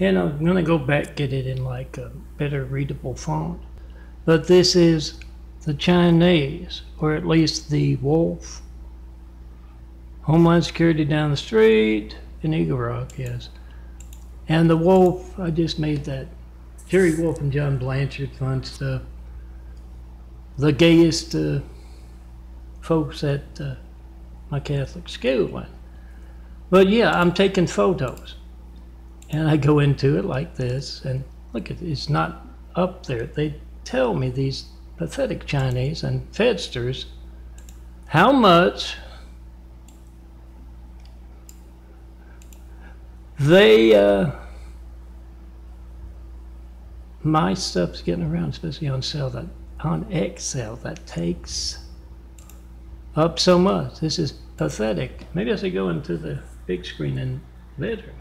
And I'm gonna go back get it in like a better readable font. But this is the Chinese, or at least the wolf. Homeland Security down the street in Eagle Rock, yes. And the wolf, I just made that Jerry Wolf and John Blanchard fun stuff. The gayest uh, folks at uh, my Catholic school. But yeah, I'm taking photos. And I go into it like this, and look, it's not up there. They tell me, these pathetic Chinese and Fedsters, how much they, uh, my stuff's getting around, especially on sale, that on Excel, that takes up so much. This is pathetic. Maybe I should go into the big screen in bedroom.